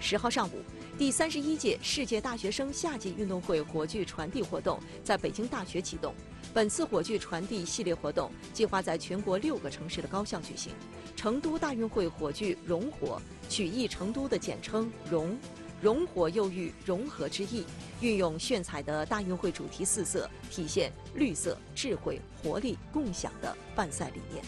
十号上午，第三十一届世界大学生夏季运动会火炬传递活动在北京大学启动。本次火炬传递系列活动计划在全国六个城市的高校举行。成都大运会火炬“融火”，取意成都的简称“融”，“融火”又喻融合之意。运用炫彩的大运会主题四色，体现绿色、智慧、活力、共享的办赛理念。